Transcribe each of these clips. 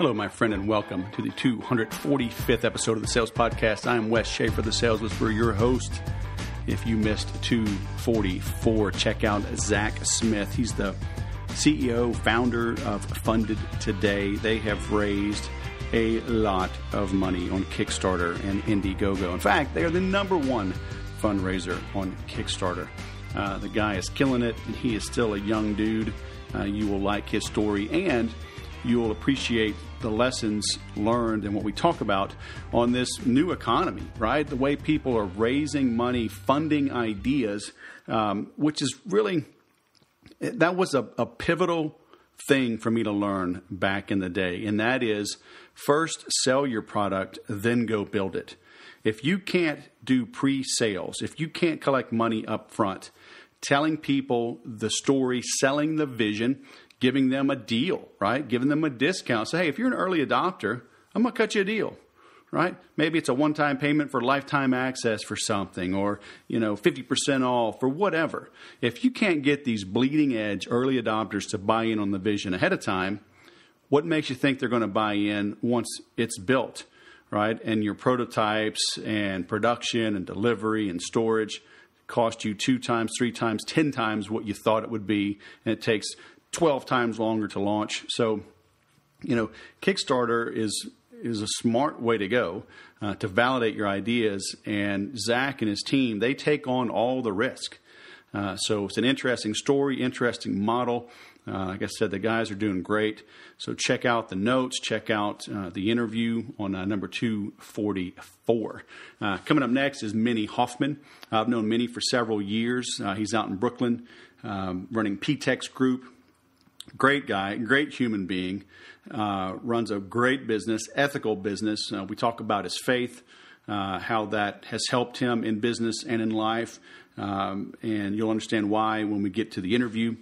Hello, my friend, and welcome to the 245th episode of the Sales Podcast. I'm Wes Schaeffer, the Sales Whisperer, your host. If you missed 244, check out Zach Smith. He's the CEO, founder of Funded Today. They have raised a lot of money on Kickstarter and Indiegogo. In fact, they are the number one fundraiser on Kickstarter. Uh, the guy is killing it, and he is still a young dude. Uh, you will like his story, and you will appreciate the lessons learned and what we talk about on this new economy, right? The way people are raising money, funding ideas, um, which is really, that was a, a pivotal thing for me to learn back in the day. And that is first sell your product, then go build it. If you can't do pre sales, if you can't collect money up front, telling people the story, selling the vision, giving them a deal, right? Giving them a discount. Say, hey, if you're an early adopter, I'm going to cut you a deal, right? Maybe it's a one time payment for lifetime access for something or, you know, 50% off or whatever. If you can't get these bleeding edge early adopters to buy in on the vision ahead of time, what makes you think they're going to buy in once it's built, right? And your prototypes and production and delivery and storage cost you two times, three times, ten times what you thought it would be, and it takes 12 times longer to launch. So, you know, Kickstarter is is a smart way to go uh, to validate your ideas. And Zach and his team they take on all the risk. Uh, so it's an interesting story, interesting model. Uh, like I said, the guys are doing great. So check out the notes, check out uh, the interview on uh, number 244. Uh, coming up next is Minnie Hoffman. I've known Minnie for several years. Uh, he's out in Brooklyn um, running PTEX Group, great guy, great human being, uh, runs a great business, ethical business. Uh, we talk about his faith, uh, how that has helped him in business and in life, um, and you'll understand why when we get to the interview.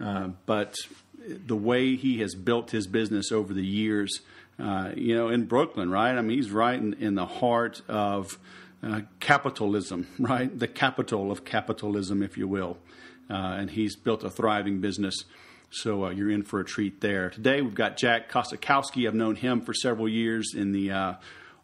Uh, but the way he has built his business over the years, uh, you know, in Brooklyn, right? I mean, he's right in, in the heart of uh, capitalism, right? The capital of capitalism, if you will. and he's built a thriving business. So uh, you're in for a treat there. Today we've got Jack Kosakowski. I've known him for several years in the uh,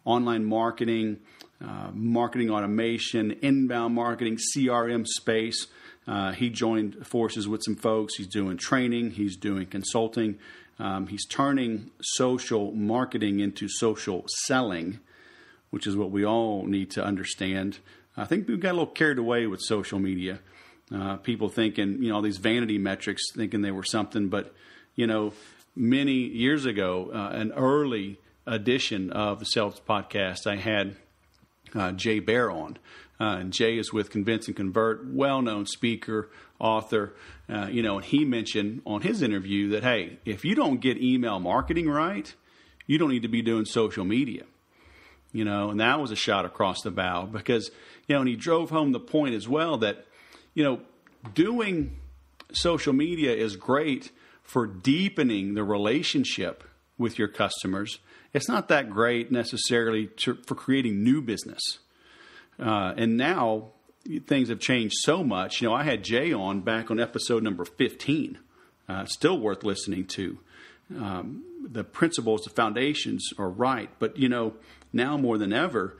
online marketing, uh, marketing automation, inbound marketing, CRM space. Uh, he joined forces with some folks. He's doing training, he's doing consulting. Um, he's turning social marketing into social selling, which is what we all need to understand. I think we've got a little carried away with social media. Uh, people thinking, you know, all these vanity metrics, thinking they were something. But, you know, many years ago, uh, an early edition of the Sales Podcast, I had uh, Jay Baer on. Uh, and Jay is with Convince and Convert, well known speaker, author. Uh, you know, and he mentioned on his interview that, hey, if you don't get email marketing right, you don't need to be doing social media. You know, and that was a shot across the bow because, you know, and he drove home the point as well that you know, doing social media is great for deepening the relationship with your customers. It's not that great necessarily to, for creating new business. Uh, and now things have changed so much. You know, I had Jay on back on episode number 15, uh, still worth listening to. Um, the principles, the foundations are right. But, you know, now more than ever,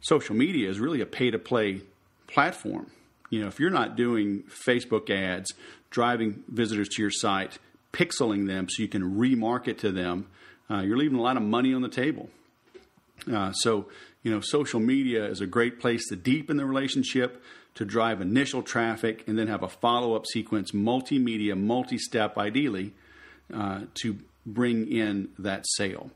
social media is really a pay to play platform. You know, if you're not doing Facebook ads, driving visitors to your site, pixeling them so you can remarket to them, uh, you're leaving a lot of money on the table. Uh, so, you know, social media is a great place to deepen the relationship, to drive initial traffic, and then have a follow up sequence, multimedia, multi step, ideally, uh, to bring in that sale.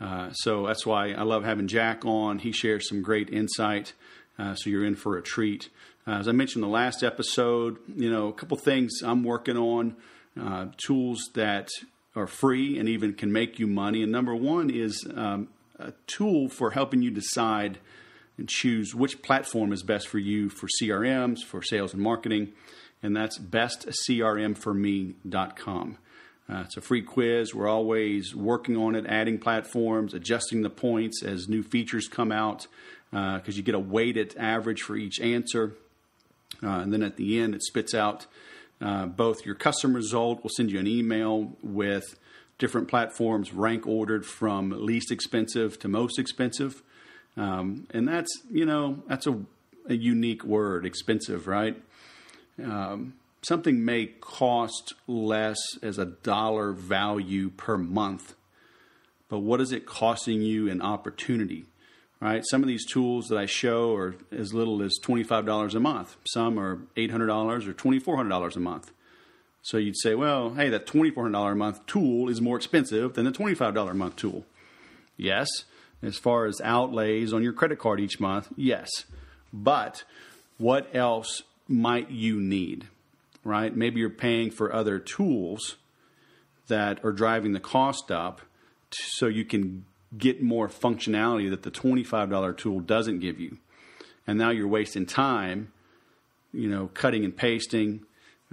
Uh, so that's why I love having Jack on. He shares some great insight. Uh, so you're in for a treat. Uh, as I mentioned in the last episode, you know, a couple things I'm working on, uh, tools that are free and even can make you money. And number one is um, a tool for helping you decide and choose which platform is best for you for CRMs, for sales and marketing. And that's bestcrmforme.com. Uh, it's a free quiz. We're always working on it, adding platforms, adjusting the points as new features come out, because uh, you get a weighted average for each answer. Uh, and then at the end, it spits out uh, both your custom result. We'll send you an email with different platforms rank ordered from least expensive to most expensive. Um, and that's, you know, that's a, a unique word, expensive, right? Um, something may cost less as a dollar value per month, but what is it costing you in opportunity? Right? Some of these tools that I show are as little as $25 a month. Some are $800 or $2,400 a month. So you'd say, well, hey, that $2,400 a month tool is more expensive than the $25 a month tool. Yes. As far as outlays on your credit card each month, yes. But what else might you need? Right? Maybe you're paying for other tools that are driving the cost up so you can get more functionality that the $25 tool doesn't give you. And now you're wasting time, you know, cutting and pasting,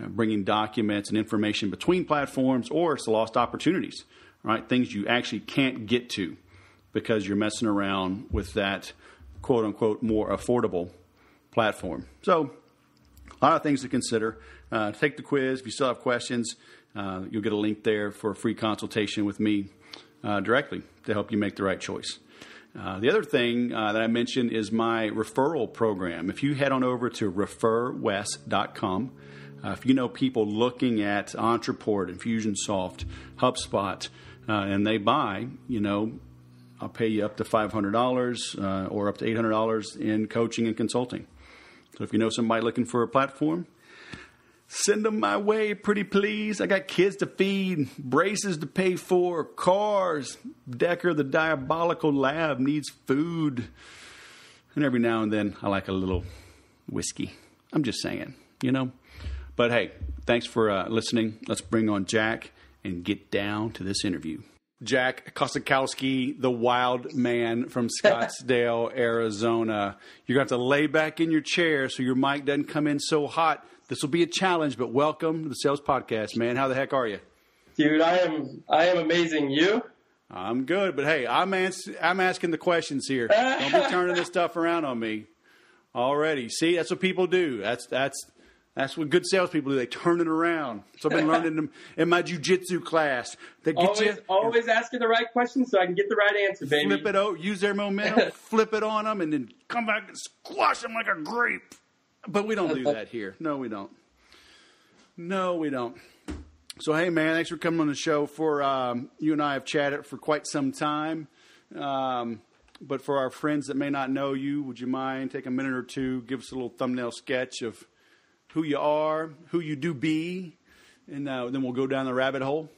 uh, bringing documents and information between platforms, or it's lost opportunities, right? Things you actually can't get to because you're messing around with that quote unquote more affordable platform. So, a lot of things to consider. Uh, take the quiz. If you still have questions, uh, you'll get a link there for a free consultation with me uh, directly to help you make the right choice. Uh, the other thing uh, that I mentioned is my referral program. If you head on over to referwes.com, uh, if you know people looking at Ontraport, Infusionsoft, HubSpot, uh, and they buy, you know, I'll pay you up to $500 uh, or up to $800 in coaching and consulting. So if you know somebody looking for a platform, Send them my way, pretty please. I got kids to feed, braces to pay for, cars. Decker, the diabolical lab, needs food. And every now and then, I like a little whiskey. I'm just saying, you know? But hey, thanks for uh, listening. Let's bring on Jack and get down to this interview. Jack Kosakowski, the wild man from Scottsdale, Arizona. You're going to have to lay back in your chair so your mic doesn't come in so hot this will be a challenge, but welcome to the Sales Podcast, man. How the heck are you? Dude, I am I am amazing. You? I'm good, but hey, I'm ans- I'm asking the questions here. Don't be turning this stuff around on me already. See, that's what people do. That's that's that's what good salespeople do. They turn it around. So I've been learning them in my jujitsu class. They get always, you always asking the right questions so I can get the right answer, baby. Flip it out, use their momentum, flip it on them, and then come back and squash them like a grape. But we don't do that here. No, we don't. No, we don't. So, hey, man, thanks for coming on the show. For um, you and I have chatted for quite some time. Um, but for our friends that may not know you, would you mind take a minute or two, give us a little thumbnail sketch of who you are, who you do be, and uh, then we'll go down the rabbit hole.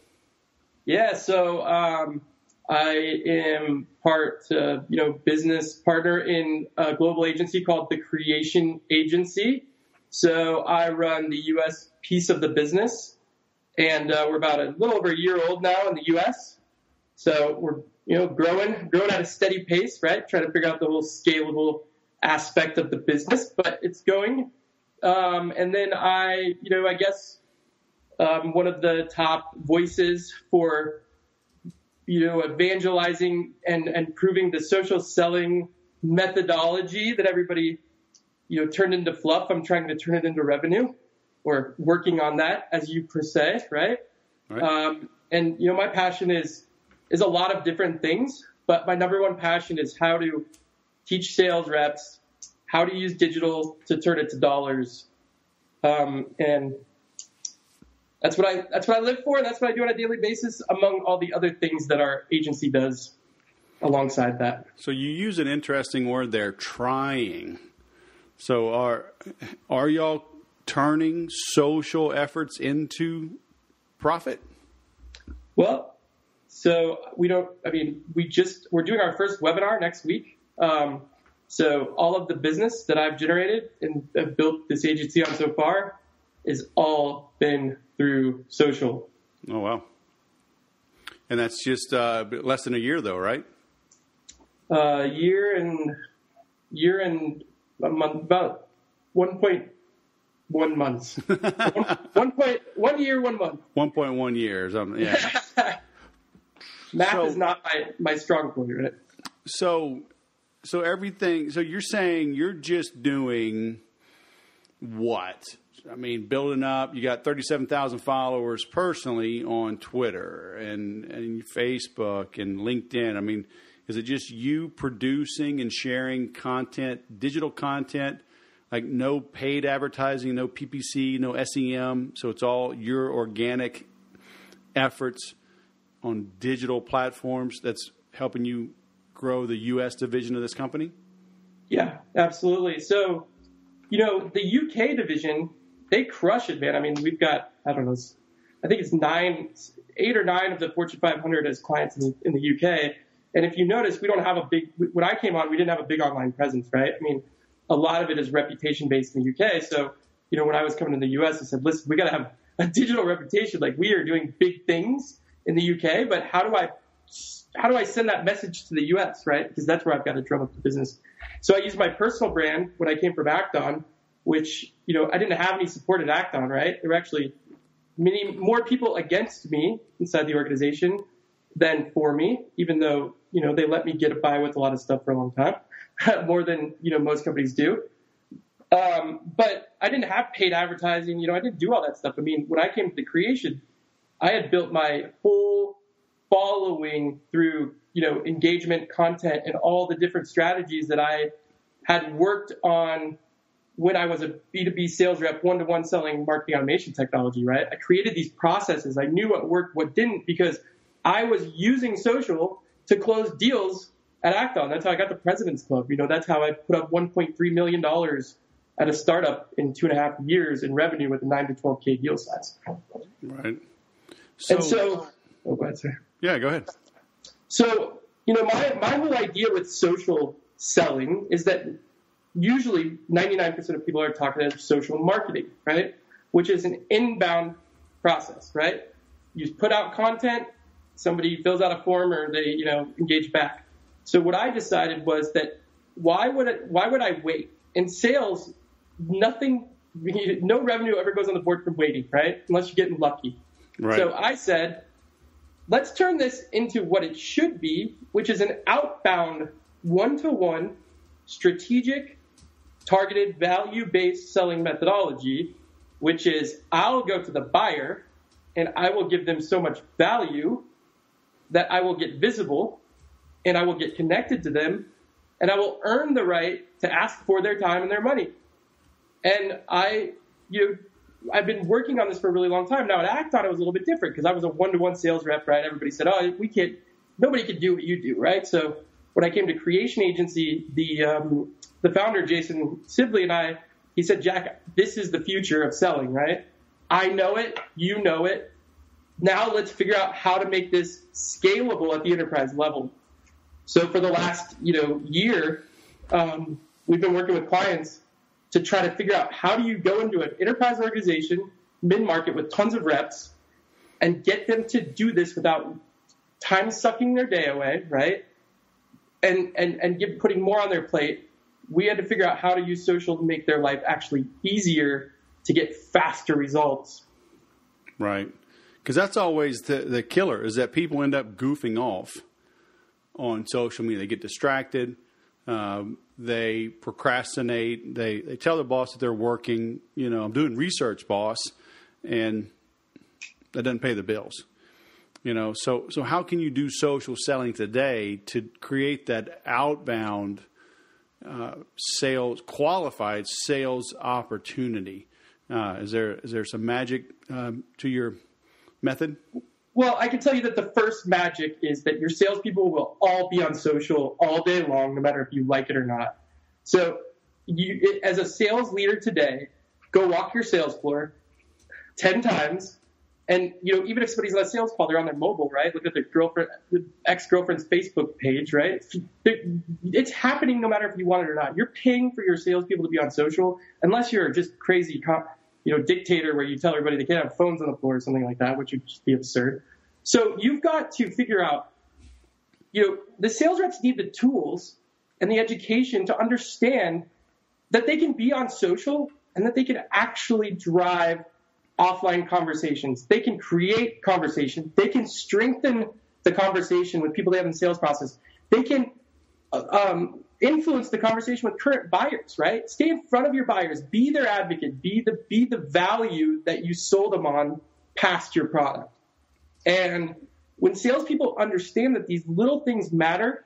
Yeah. So um, I am part, uh, you know, business partner in a global agency called the Creation Agency. So I run the U.S. piece of the business, and uh, we're about a little over a year old now in the U.S. So we're, you know, growing, growing at a steady pace, right? Trying to figure out the whole scalable aspect of the business, but it's going. Um, and then I, you know, I guess um, one of the top voices for you know, evangelizing and, and proving the social selling methodology that everybody, you know, turned into fluff. I'm trying to turn it into revenue or working on that as you per se, right? right. Um, and, you know, my passion is, is a lot of different things, but my number one passion is how to teach sales reps how to use digital to turn it to dollars. Um, and that's what I that's what I live for. And that's what I do on a daily basis, among all the other things that our agency does alongside that. So you use an interesting word there, trying. So are are y'all turning social efforts into profit? Well, so we don't. I mean, we just we're doing our first webinar next week. Um, so all of the business that I've generated and have built this agency on so far is all been through social. Oh wow! And that's just uh, less than a year, though, right? Uh, year and year and a month, about one point one months. one, one point one year, one month. One point one years. Um, yeah. Math so, is not my, my strong point, right? So, so everything. So you're saying you're just doing what? I mean, building up. You got thirty-seven thousand followers personally on Twitter and and Facebook and LinkedIn. I mean, is it just you producing and sharing content, digital content, like no paid advertising, no PPC, no SEM? So it's all your organic efforts on digital platforms that's helping you grow the U.S. division of this company? Yeah, absolutely. So, you know, the UK division, they crush it, man. I mean, we've got, I don't know, I think it's nine, eight or nine of the Fortune 500 as clients in the, in the UK. And if you notice, we don't have a big, when I came on, we didn't have a big online presence, right? I mean, a lot of it is reputation based in the UK. So, you know, when I was coming to the US, I said, listen, we got to have a digital reputation. Like we are doing big things in the UK, but how do I how do I send that message to the US, right? Because that's where I've got to drum up the business. So I used my personal brand when I came from Act-On, which, you know, I didn't have any support at Act-On, right? There were actually many more people against me inside the organization than for me, even though, you know, they let me get by with a lot of stuff for a long time, more than, you know, most companies do. Um, but I didn't have paid advertising, you know, I didn't do all that stuff. I mean, when I came to the creation, I had built my whole following through you know engagement content and all the different strategies that I had worked on when I was a B2B sales rep, one to one selling marketing automation technology, right? I created these processes. I knew what worked, what didn't, because I was using social to close deals at Act-On. That's how I got the President's Club. You know, that's how I put up $1.3 million at a startup in two and a half years in revenue with a nine to 12K deal size. Right. So, and so, oh, go ahead, sir. Yeah, go ahead. So, you know, my, my whole idea with social selling is that usually 99% of people are talking about social marketing, right? Which is an inbound process, right? You put out content, somebody fills out a form or they, you know, engage back. So what I decided was that why would it, why would I wait? In sales, nothing, no revenue ever goes on the board from waiting, right? Unless you're getting lucky. Right. So I said, let's turn this into what it should be, which is an outbound one to one strategic, targeted, value based selling methodology, which is I'll go to the buyer and I will give them so much value that I will get visible and I will get connected to them and I will earn the right to ask for their time and their money. And I, you know, I've been working on this for a really long time now. At Act-On, it was a little bit different because I was a one-to-one sales rep, right? Everybody said, "Oh, we can't. Nobody can do what you do," right? So when I came to Creation Agency, the um, the founder Jason Sibley and I, he said, "Jack, this is the future of selling, right? I know it, you know it. Now let's figure out how to make this scalable at the enterprise level." So for the last you know year, um, we've been working with clients to try to figure out how do you go into an enterprise organization, mid market with tons of reps, and get them to do this without time sucking their day away, right? And and and give, putting more on their plate. We had to figure out how to use social to make their life actually easier to get faster results. Right. Because that's always the, the killer is that people end up goofing off on social media. They get distracted. Um, they procrastinate. They they tell their boss that they're working. You know, I'm doing research, boss, and that doesn't pay the bills. You know, so so how can you do social selling today to create that outbound sales, qualified sales opportunity? Uh, is there is there some magic um, to your method? Well, I can tell you that the first magic is that your salespeople will all be on social all day long, no matter if you like it or not. So, you, as a sales leader today, go walk your sales floor ten times, and you know even if somebody's on a sales call, they're on their mobile, right? Look at their girlfriend, ex girlfriend's Facebook page, right? It's happening no matter if you want it or not. You're paying for your salespeople to be on social, unless you're just crazy you know, dictator where you tell everybody they can't have phones on the floor or something like that, which would just be absurd. So you've got to figure out, you know, the sales reps need the tools and the education to understand that they can be on social and that they can actually drive offline conversations. They can create conversation. They can strengthen the conversation with people they have in the sales process. They can uh, um, influence the conversation with current buyers, right? Stay in front of your buyers, be their advocate, be the be the value that you sold them on past your product. And when salespeople understand that these little things matter,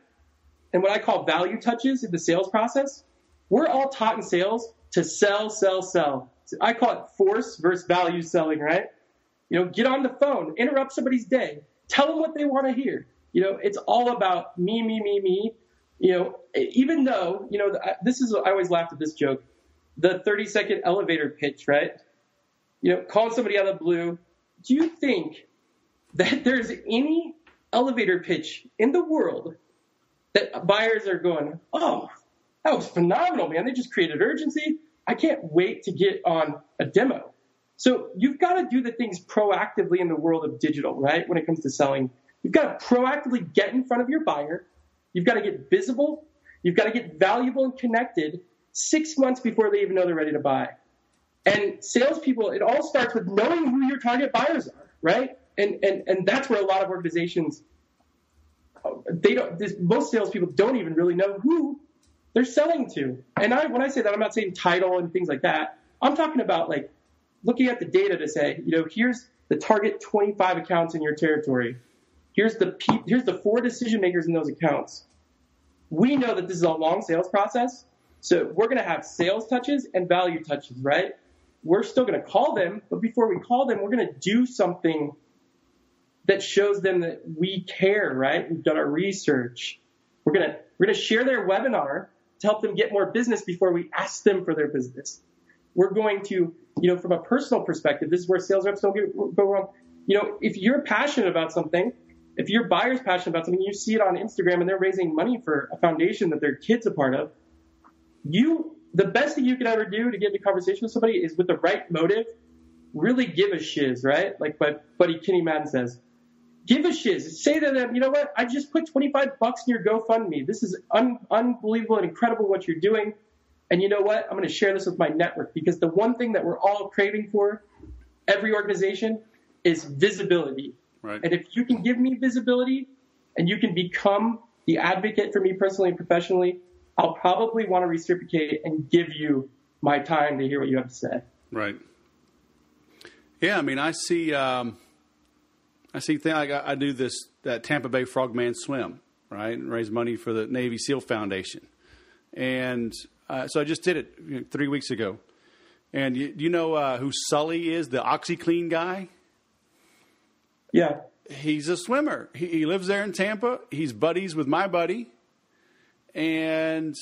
and what I call value touches in the sales process, we're all taught in sales to sell, sell, sell. I call it force versus value selling, right? You know, get on the phone, interrupt somebody's day, tell them what they want to hear. You know, it's all about me, me, me, me. You know, even though, you know, this is, I always laughed at this joke the 30 second elevator pitch, right? You know, calling somebody out of the blue. Do you think that there's any elevator pitch in the world that buyers are going, oh, that was phenomenal, man. They just created urgency. I can't wait to get on a demo. So you've got to do the things proactively in the world of digital, right? When it comes to selling, you've got to proactively get in front of your buyer. You've got to get visible. You've got to get valuable and connected six months before they even know they're ready to buy. And salespeople, it all starts with knowing who your target buyers are, right? And and and that's where a lot of organizations they don't. This, most salespeople don't even really know who they're selling to. And I, when I say that, I'm not saying title and things like that. I'm talking about like looking at the data to say, you know, here's the target 25 accounts in your territory. Here's the here's the four decision makers in those accounts. We know that this is a long sales process, so we're going to have sales touches and value touches, right? We're still going to call them, but before we call them, we're going to do something that shows them that we care, right? We've done our research. We're gonna we're gonna share their webinar to help them get more business before we ask them for their business. We're going to, you know, from a personal perspective, this is where sales reps don't get, go wrong. You know, if you're passionate about something, if your buyer's passionate about something, you see it on Instagram and they're raising money for a foundation that their kid's a part of, you the best thing you could ever do to get into conversation with somebody is with the right motive, really give a shiz, right? Like but buddy Kenny Madden says, give a shiz. Say to them, you know what? I just put 25 bucks in your GoFundMe. This is un- unbelievable and incredible what you're doing. And you know what? I'm going to share this with my network because the one thing that we're all craving for, every organization, is visibility. Right. And if you can give me visibility and you can become the advocate for me personally and professionally, I'll probably want to reciprocate and give you my time to hear what you have to say. Right. Yeah, I mean, I see. Um I see. Thing I, I do this that Tampa Bay Frogman swim right and raise money for the Navy SEAL Foundation, and uh, so I just did it you know, three weeks ago. And you, you know uh, who Sully is, the OxiClean guy? Yeah, he's a swimmer. He, he lives there in Tampa. He's buddies with my buddy, and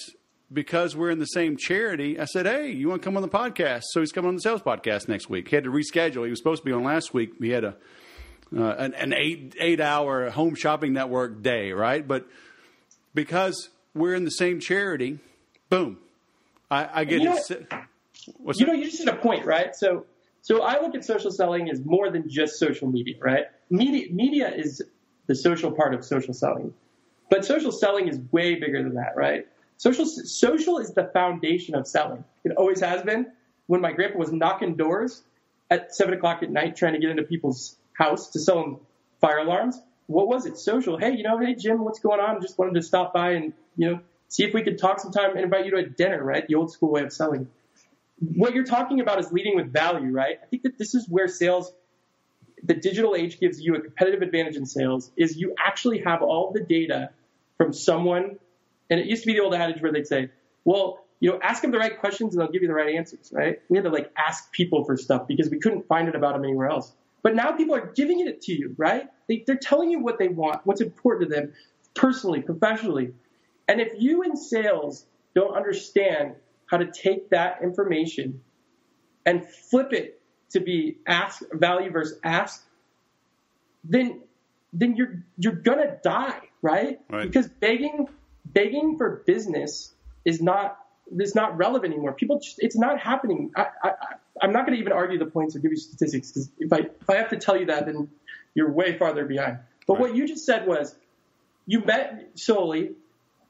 because we're in the same charity, I said, "Hey, you want to come on the podcast?" So he's coming on the sales podcast next week. He had to reschedule. He was supposed to be on last week. He had a uh, an, an eight eight hour home shopping network day, right? But because we're in the same charity, boom, I, I get you know, it. you know, you just hit a point, right? So, so I look at social selling as more than just social media, right? Media, media is the social part of social selling, but social selling is way bigger than that, right? Social, social is the foundation of selling. It always has been. When my grandpa was knocking doors at seven o'clock at night trying to get into people's house to sell them fire alarms. What was it? Social. Hey, you know, hey Jim, what's going on? Just wanted to stop by and you know see if we could talk sometime and invite you to a dinner. Right, the old school way of selling. What you're talking about is leading with value, right? I think that this is where sales, the digital age gives you a competitive advantage in sales. Is you actually have all the data from someone, and it used to be the old adage where they'd say, well, you know, ask them the right questions and they'll give you the right answers, right? We had to like ask people for stuff because we couldn't find it about them anywhere else. But now people are giving it to you, right? They, they're telling you what they want, what's important to them, personally, professionally. And if you in sales don't understand how to take that information and flip it to be ask value versus ask, then then you're you're gonna die, right? right? Because begging begging for business is not is not relevant anymore. People, just, it's not happening. I, I, I'm not going to even argue the points or give you statistics because if I if I have to tell you that, then you're way farther behind. But right. what you just said was you met Sully,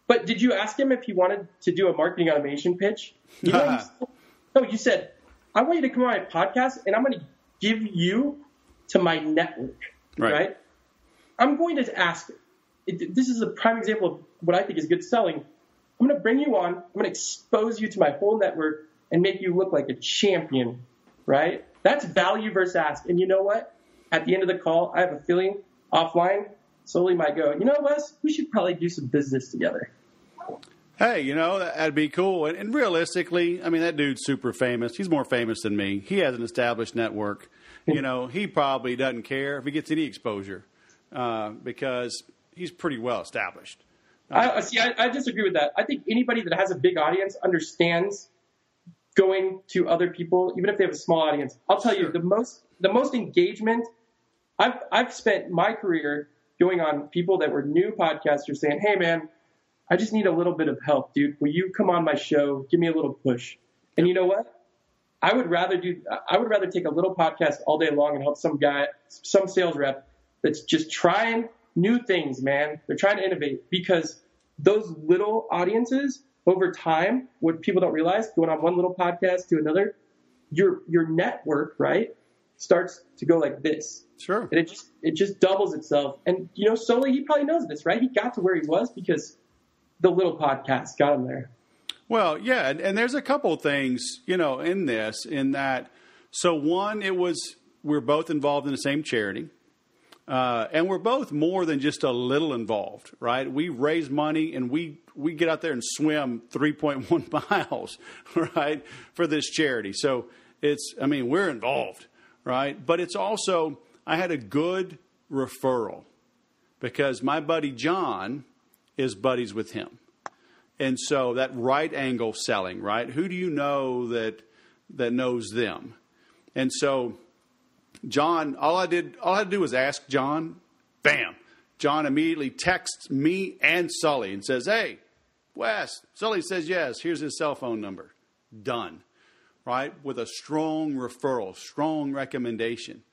but did you ask him if he wanted to do a marketing automation pitch? You know, no, you said I want you to come on my podcast and I'm going to give you to my network, right? right? I'm going to ask. It, this is a prime example of what I think is good selling. I'm going to bring you on. I'm going to expose you to my whole network and make you look like a champion, right? That's value versus ask. And you know what? At the end of the call, I have a feeling offline, Sully might go, you know, Wes, we should probably do some business together. Hey, you know, that'd be cool. And, and, realistically, I mean, that dude's super famous. He's more famous than me. He has an established network. You know, he probably doesn't care if he gets any exposure uh, because he's pretty well established. I see. I, I disagree with that. I think anybody that has a big audience understands going to other people, even if they have a small audience. I'll tell you the most the most engagement I've I've spent my career going on people that were new podcasters saying, "Hey man, I just need a little bit of help, dude. Will you come on my show? Give me a little push." And you know what? I would rather do I would rather take a little podcast all day long and help some guy, some sales rep that's just trying new things, man. They're trying to innovate because those little audiences over time, what people don't realize, going on one little podcast to another, your your network, right, starts to go like this. Sure. And it just it just doubles itself. And you know, Sully, he probably knows this, right? He got to where he was because the little podcast got him there. Well, yeah, and, and there's a couple things, you know, in this, in that. So one, it was we're both involved in the same charity. Uh, and we're both more than just a little involved, right? We raise money and we, we get out there and swim 3.1 miles, right, for this charity. So it's, I mean, we're involved, right? But it's also, I had a good referral because my buddy John is buddies with him. And so that right angle selling, right? Who do you know that that knows them? And so John, all I did, all I had to do was ask John. Bam! John immediately texts me and Sully and says, "Hey, Wes." Sully says yes. Here's his cell phone number. Done. Right with a strong referral, strong recommendation.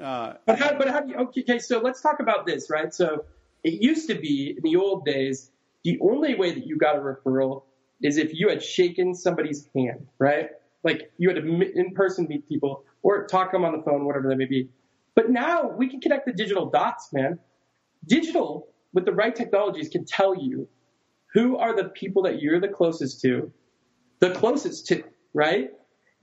Uh, but how? But how do you? Okay, so let's talk about this. Right. So it used to be in the old days, the only way that you got a referral is if you had shaken somebody's hand. Right. Like you had to in person meet people or talk to them on the phone, whatever that may be. But now we can connect the digital dots, man. Digital, with the right technologies, can tell you who are the people that you're the closest to, the closest to, right?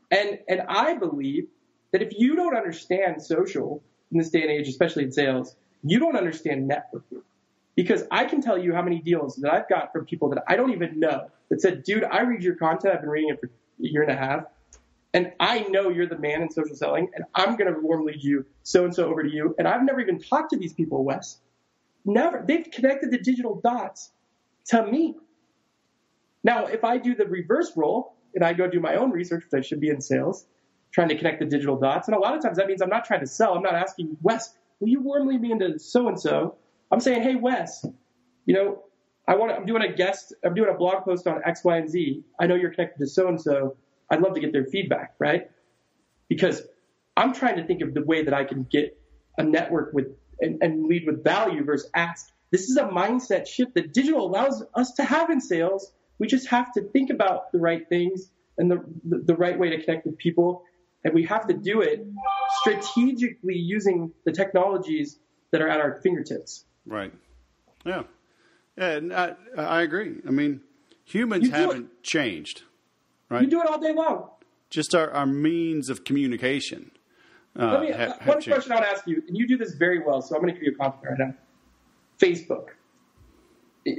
And and I believe that if you don't understand social in this day and age, especially in sales, you don't understand networking. Because I can tell you how many deals that I've got from people that I don't even know that said, dude, I read your content, I've been reading it for a year and a half and I know you're the man in social selling, and I'm going to warm lead you so and so over to you. And I've never even talked to these people, Wes. Never. They've connected the digital dots to me. Now, if I do the reverse role and I go do my own research, which I should be in sales, trying to connect the digital dots, and a lot of times that means I'm not trying to sell. I'm not asking Wes, will you warm lead me into so and so? I'm saying, hey, Wes, you know, I want. I'm doing a guest. I'm doing a blog post on X, Y, and Z. I know you're connected to so and so I'd love to get their feedback, right? Because I'm trying to think of the way that I can get a network with and, and lead with value versus ask. This is a mindset shift that digital allows us to have in sales. We just have to think about the right things and the, the, the right way to connect with people. And we have to do it strategically using the technologies that are at our fingertips. Right. Yeah. Yeah, and I, I agree. I mean, humans haven't changed right? You do it all day long. Just our, our means of communication. Uh, Let me, have, one question I'll ask you, and you do this very well, so I'm going to give you a compliment right now. Facebook.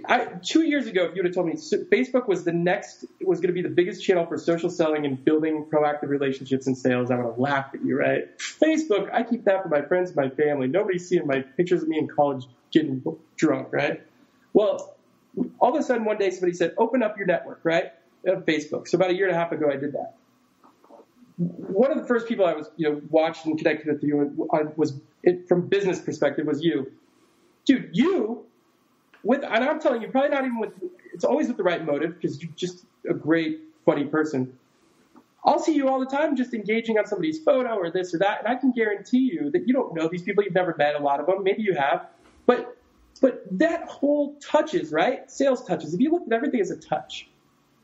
I, two years ago, if you would have told me Facebook was the next, was going to be the biggest channel for social selling and building proactive relationships and sales, I would have laughed at you, right? Facebook, I keep that for my friends, my family. Nobody's seeing my pictures of me in college getting drunk, right? Well, all of a sudden one day somebody said, open up your network, right? Of Facebook. So about a year and a half ago, I did that. One of the first people I was, you know, watched and connected with you uh, was it, from business perspective was you, dude. You with, and I'm telling you, probably not even with. It's always with the right motive because you're just a great, funny person. I'll see you all the time just engaging on somebody's photo or this or that, and I can guarantee you that you don't know these people. You've never met a lot of them. Maybe you have, but but that whole touches, right? Sales touches. If you look at everything as a touch,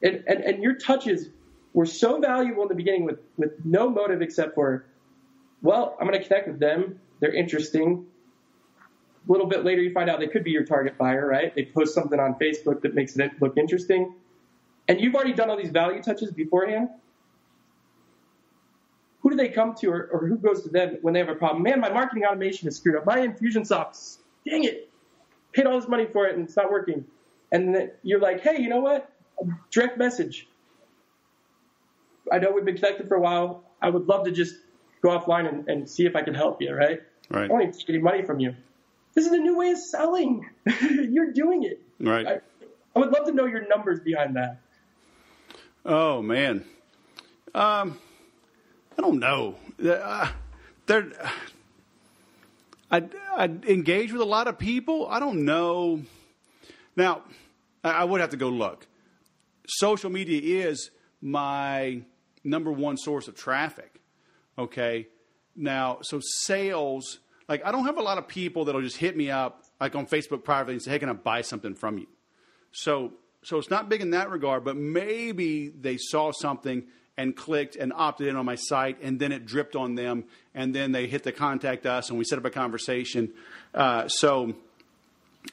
and, and, and your touches were so valuable in the beginning with, with no motive except for, well, I'm going to connect with them. They're interesting. A little bit later, you find out they could be your target buyer, right? They post something on Facebook that makes it look interesting. And you've already done all these value touches beforehand. Who do they come to or, or who goes to them when they have a problem? Man, my marketing automation is screwed up. My Infusionsoft, dang it. Paid all this money for it and it's not working. And you're like, hey, you know what? Direct message. I know we've been connected for a while. I would love to just go offline and, and see if I can help you, right? Right. I don't need to take any money from you. This is a new way of selling. You're doing it. Right. I, I, would love to know your numbers behind that. Oh man, um, I don't know. Uh, they're, I I engage with a lot of people. I don't know. Now, I would have to go look. Social media is my number one source of traffic. Okay. Now, so sales, like I don't have a lot of people that'll just hit me up like on Facebook privately and say, "Hey, can I buy something from you?" So, so it's not big in that regard, but maybe they saw something and clicked and opted in on my site, and then it dripped on them, and then they hit the contact us, and we set up a conversation. Uh, so,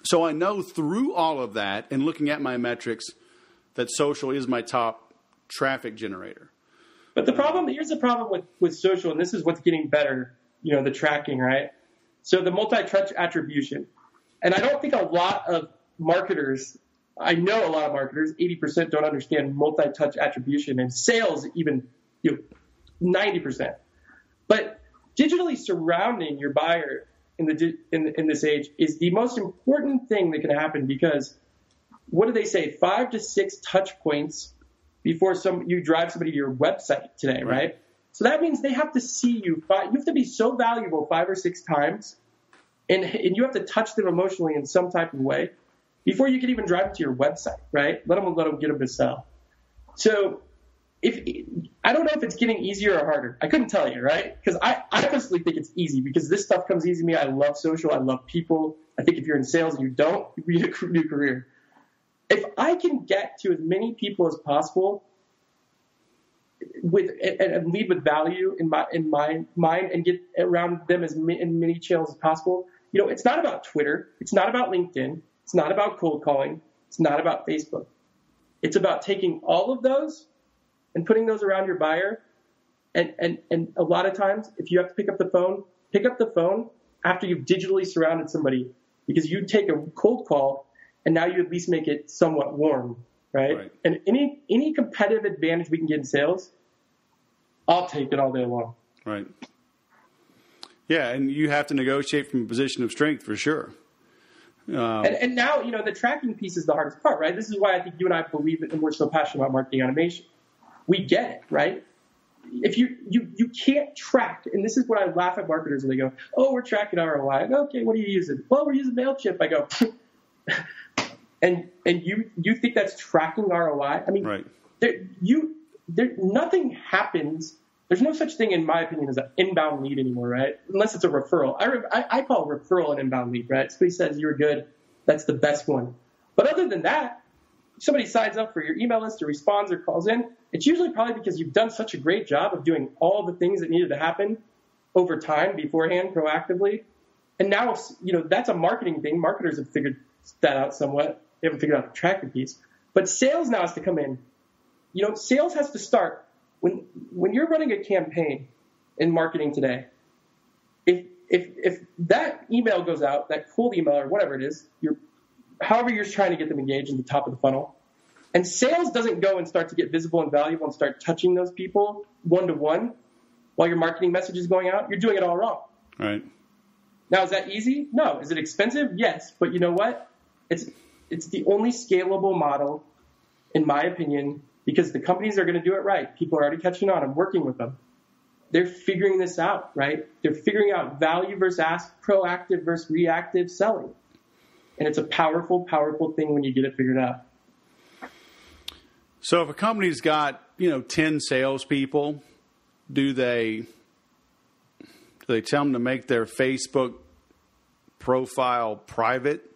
so I know through all of that and looking at my metrics that social is my top traffic generator. But the problem here's the problem with with social, and this is what's getting better. You know, the tracking, right? So the multi-touch attribution, and I don't think a lot of marketers, I know a lot of marketers, 80% don't understand multi-touch attribution, and sales even, you know, 90%. But digitally surrounding your buyer in the in, in this age is the most important thing that can happen because what do they say? Five to six touch points before some you drive somebody to your website today, right? right? So that means they have to see you. Five, you have to be so valuable five or six times, and and you have to touch them emotionally in some type of way before you can even drive to your website, right? Let them let them get them to sell. So if I don't know if it's getting easier or harder. I couldn't tell you, right? Because I, I personally think it's easy because this stuff comes easy to me. I love social. I love people. I think if you're in sales and you don't, you need a new career if I can get to as many people as possible with and, lead with value in my in my mind and get around them as many, in many channels as possible. You know, it's not about Twitter. It's not about LinkedIn. It's not about cold calling. It's not about Facebook. It's about taking all of those and putting those around your buyer. And, and, and a lot of times, if you have to pick up the phone, pick up the phone after you've digitally surrounded somebody because you take a cold call and now you at least make it somewhat warm, right? right? And any any competitive advantage we can get in sales, I'll take it all day long. Right. Yeah, and you have to negotiate from a position of strength for sure. Um, and, and, now, you know, the tracking piece is the hardest part, right? This is why I think you and I believe it and we're so passionate about marketing automation. We get it, right? If you, you, you can't track, and this is what I laugh at marketers when they go, oh, we're tracking ROI. I go, okay, what are you using? Well, we're using MailChimp. I go, and and you you think that's tracking ROI? I mean, right. there, you there nothing happens. There's no such thing, in my opinion, as an inbound lead anymore, right? Unless it's a referral. I, I, I call referral an inbound lead, right? Somebody says you're good, that's the best one. But other than that, somebody signs up for your email list or responds or calls in, it's usually probably because you've done such a great job of doing all the things that needed to happen over time beforehand, proactively. And now, you know, that's a marketing thing. Marketers have figured that out somewhat. They haven't figured out the tracking piece. But sales now has to come in. You know, sales has to start when when you're running a campaign in marketing today. If if if that email goes out, that cold email or whatever it is, you're however you're trying to get them engaged in the top of the funnel, and sales doesn't go and start to get visible and valuable and start touching those people one to one while your marketing message is going out, you're doing it all wrong. Right. Now, is that easy? No. Is it expensive? Yes. But you know what? It's it's the only scalable model, in my opinion, because the companies are going to do it right. People are already catching on. I'm working with them. They're figuring this out, right? They're figuring out value versus ask, proactive versus reactive selling. And it's a powerful, powerful thing when you get it figured out. So if a company's got, you know, 10 salespeople, do they do they tell them to make their Facebook profile private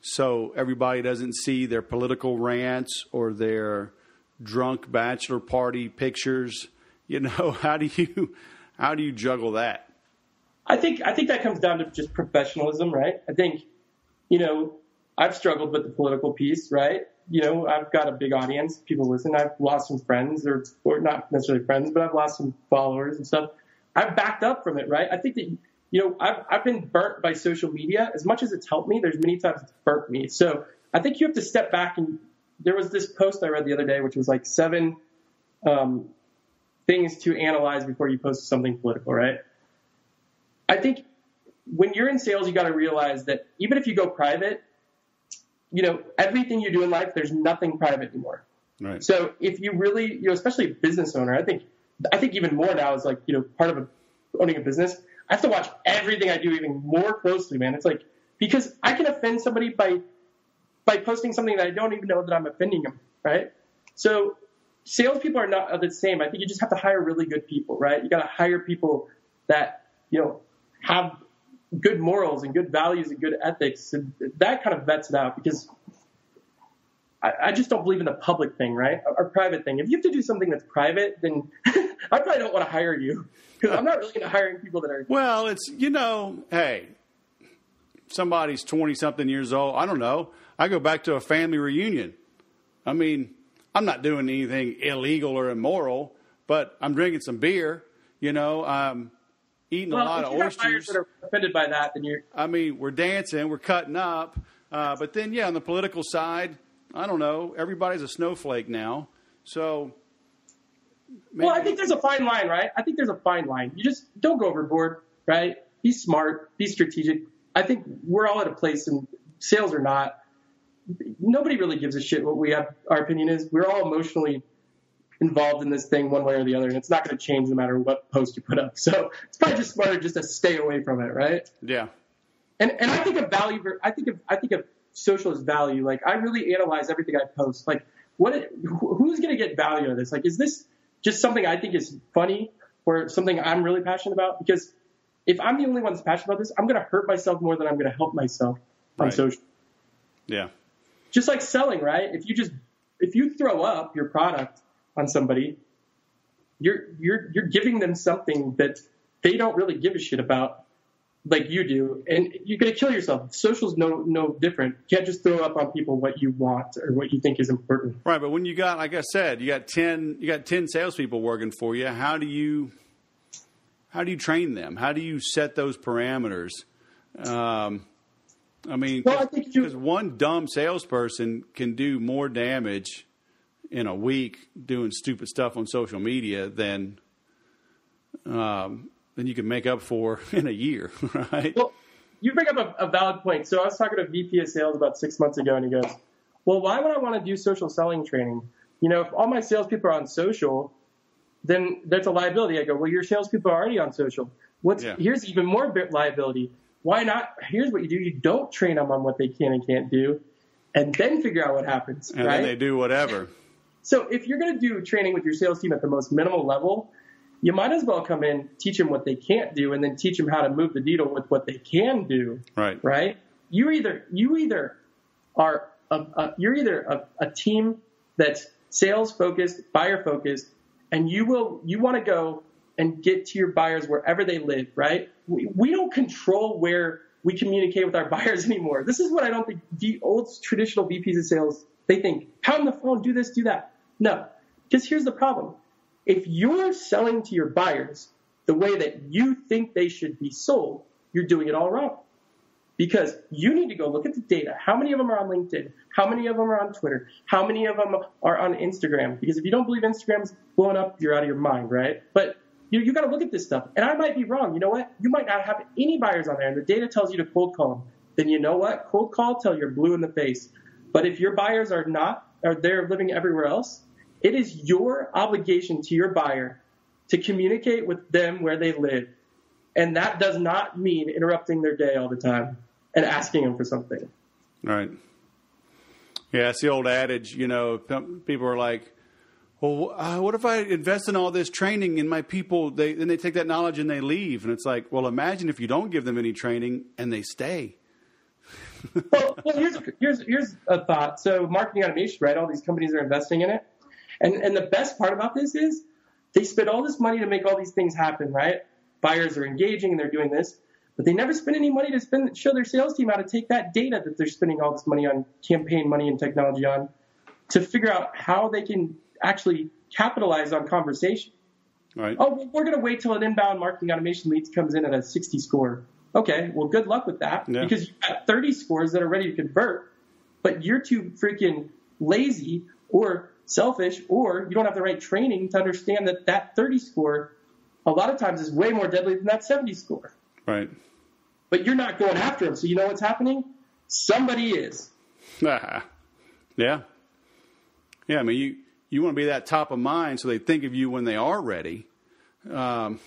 so everybody doesn't see their political rants or their drunk bachelor party pictures. You know, how do you how do you juggle that? I think I think that comes down to just professionalism, right? I think, you know, I've struggled with the political piece, right? You know, I've got a big audience, people listen. I've lost some friends, or or not necessarily friends, but I've lost some followers and stuff. I've backed up from it, right? I think that you know I've I've been burnt by social media as much as it's helped me. There's many times it's burnt me. So I think you have to step back and there was this post I read the other day, which was like seven um, things to analyze before you post something political, right? I think when you're in sales, you got to realize that even if you go private, you know, everything you do in life, there's nothing private anymore. Right. So if you really, you know, especially a business owner, I think, I think even more now is like, you know, part of a, owning a business, I have to watch everything I do even more closely, man. It's like, because I can offend somebody by, by posting something that I don't even know that I'm offending them, right? So salespeople are not the same. I think you just have to hire really good people, right? You got to hire people that, you know, have good morals and good values and good ethics. And that kind of vets it out because I, I just don't believe in the public thing, right? Or, or private thing. If you have to do something that's private, then I probably don't want to hire you because I'm not really into hiring people that are. Well, it's, you know, hey, somebody's 20 something years old. I don't know. I go back to a family reunion. I mean, I'm not doing anything illegal or immoral, but I'm drinking some beer, you know, I'm eating well, a lot of oysters. that are offended by that, then you're. I mean, we're dancing, we're cutting up. Uh, but then, yeah, on the political side, I don't know. Everybody's a snowflake now. So. Well, I think there's a fine line, right? I think there's a fine line. You just don't go overboard, right? Be smart, be strategic. I think we're all at a place, and sales or not, nobody really gives a shit what we have. Our opinion is we're all emotionally involved in this thing one way or the other, and it's not going to change no matter what post you put up. So it's probably just smarter just to stay away from it, right? Yeah. And and I think of value. I think of I think of social as value. Like I really analyze everything I post. Like what? it- Who's going to get value out of this? Like is this just something I think is funny or something I'm really passionate about? Because if I'm the only one that's passionate about this, I'm going to hurt myself more than I'm going to help myself on Right. social. Yeah. Just like selling, right? If you just if you throw up your product on somebody, you're you're you're giving them something that they don't really give a shit about like you do, and you're gonna kill yourself. Social's no no different. You can't just throw up on people what you want or what you think is important. Right, but when you got, like I said, you got ten, you got ten salespeople working for you. How do you, how do you train them? How do you set those parameters? Um, I mean, Well, because one dumb salesperson can do more damage in a week doing stupid stuff on social media than um, than you can make up for in a year, right? Well, you bring up a, a valid point. So I was talking to a VP of sales about six months ago, and he goes, "Well, why would I want to do social selling training? You know, if all my salespeople are on social, then that's a liability." I go, "Well, your salespeople are already on social. What's Yeah. here's even more bit liability. Why not? Here's what you do: you don't train them on what they can and can't do, and then figure out what happens. and right? then they do whatever. So if you're going to do training with your sales team at the most minimal level, you might as well come in, teach them what they can't do, and then teach them how to move the needle with what they can do. Right. Right? You either you either are a, a, you're either a, a team that's sales focused, buyer focused, and you will you want to go and get to your buyers wherever they live. Right? We, we don't control where we communicate with our buyers anymore. This is what I don't think the old traditional VPs of sales they think pound the phone, do this, do that. No, because here's the problem: if you're selling to your buyers the way that you think they should be sold, you're doing it all wrong. Because you need to go look at the data. How many of them are on LinkedIn? How many of them are on Twitter? How many of them are on Instagram? Because if you don't believe Instagram's blowing up, you're out of your mind, right? But you, you got to look at this stuff. And I might be wrong. You know what? You might not have any buyers on there, and the data tells you to cold call them. Then you know what? Cold call till you're blue in the face. But if your buyers are not, or they're living everywhere else, it is your obligation to your buyer to communicate with them where they live. And that does not mean interrupting their day all the time and asking them for something. Right. Yeah, it's the old adage, you know, people are like, well, uh, what if I invest in all this training and my people, they, then they take that knowledge and they leave. And it's like, well, imagine if you don't give them any training and they stay. well, well here's, here's, here's a thought. So marketing automation, right? All these companies are investing in it. And, and the best part about this is they spend all this money to make all these things happen, right? buyers are engaging and they're doing this, but they never spend any money to spend show their sales team how to take that data that they're spending all this money on campaign money and technology on to figure out how they can actually capitalize on conversation. Right. Oh, we're going to wait till an inbound marketing automation lead comes in at a 60 score. Okay, well, good luck with that Yeah. because you've got 30 scores that are ready to convert, but you're too freaking lazy or selfish or you don't have the right training to understand that that 30 score a lot of times is way more deadly than that 70 score. Right. But you're not going after them. So you know what's happening? Somebody is. yeah. Yeah. I mean, you, you want to be that top of mind so they think of you when they are ready. Um.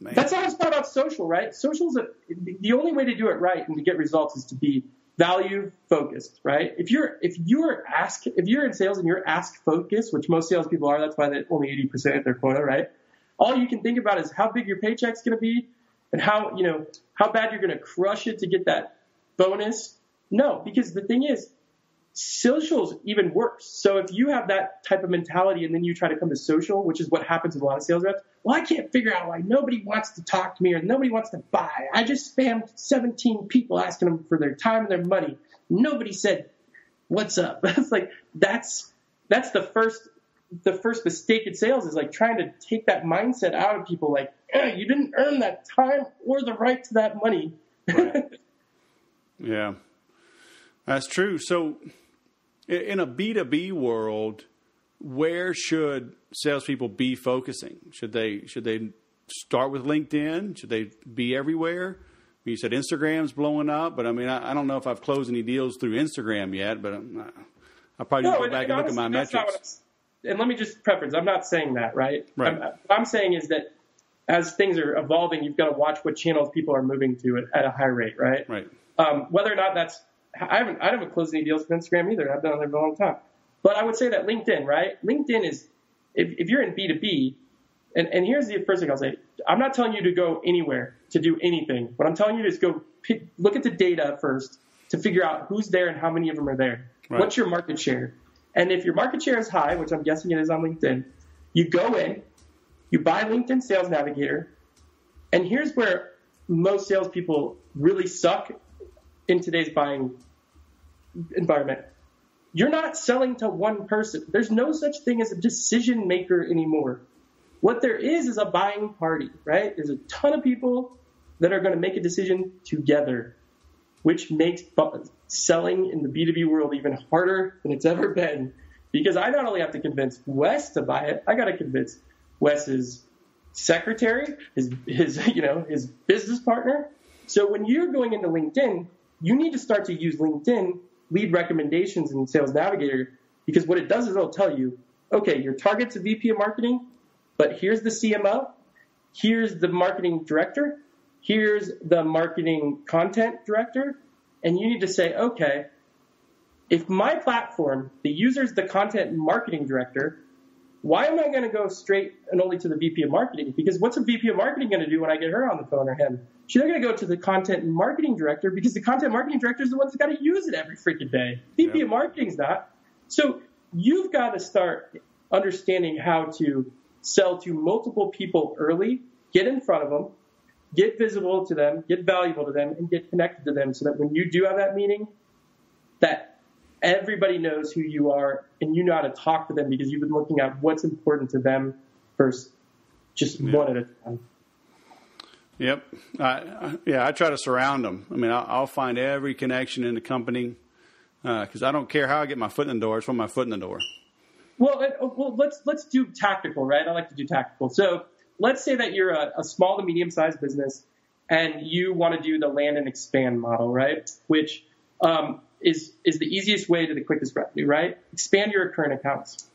That's how it's about social, right? Social's a, the only way to do it right and to get results is to be value focused, right? If you're if you're ask if you're in sales and you're ask focused, which most salespeople are, that's why they only eighty percent of their quota, right? All you can think about is how big your paycheck's going to be and how you know how bad you're going to crush it to get that bonus. No, because the thing is, social's even worse. So if you have that type of mentality and then you try to come to social, which is what happens with a lot of sales reps, well, I can't figure out why nobody wants to talk to me or nobody wants to buy. I just spammed 17 people asking them for their time and their money. Nobody said, "What's up?" it's like that's that's the first the first mistake in sales is like trying to take that mindset out of people. Like, eh, you didn't earn that time or the right to that money. Yeah, that's true. So, in a B two B world, where should salespeople be focusing? Should they should they start with LinkedIn? Should they be everywhere? You said Instagram's blowing up, but I mean, I, I don't know if I've closed any deals through Instagram yet. But I'm, I probably need to go back and, look at my honestly, that's not metrics. and let me just preference. I'm not saying that, right? Right. I'm, what I'm saying is that as things are evolving, you've got to watch what channels people are moving to at, at a high rate, right? Right. Um, whether or not that's, I haven't, I haven't closed any deals with Instagram either. I've done it for a long time. But I would say that LinkedIn, right? LinkedIn is, if, if you're in B2B, and, and here's the first thing I'll say. I'm not telling you to go anywhere to do anything. What I'm telling you is go pick, look at the data first to figure out who's there and how many of them are there. Right. What's your market share? And if your market share is high, which I'm guessing it is on LinkedIn, you go in, you buy LinkedIn Sales Navigator, and here's where most salespeople really suck in today's buying environment. You're not selling to one person. There's no such thing as a decision maker anymore. What there is is a buying party, right? There's a ton of people that are going to make a decision together, which makes selling in the B2B world even harder than it's ever been. Because I not only have to convince Wes to buy it, I got to convince Wes's secretary, his his you know his business partner. So when you're going into LinkedIn, you need to start to use LinkedIn lead recommendations in Sales Navigator because what it does is it'll tell you, okay, your target's a VP of marketing, but here's the CMO, here's the marketing director, here's the marketing content director, and you need to say, okay, if my platform, the user's the content marketing director, why am I going to go straight and only to the VP of marketing? Because what's a VP of marketing going to do when I get her on the phone or him? She's not going to go to the content marketing director because the content marketing director is the one that's got to use it every freaking day. VP Yeah. of marketing's not. So you've got to start understanding how to sell to multiple people early, get in front of them, get visible to them, get valuable to them, and get connected to them so that when you do have that meeting, that everybody knows who you are and you know how to talk to them because you've been looking at what's important to them first, just one at a time. Yep. I, yeah, I try to surround them. I mean, I'll, I'll find every connection in the company because I don't care how I get my foot in the door. It's from my foot in the door. Well, it- well, let's let's do tactical, right? I like to do tactical. So let's say that you're a, a small to medium sized business and you want to do the land and expand model, right? Which um, is is the easiest way to the quickest revenue, right? Expand your current accounts.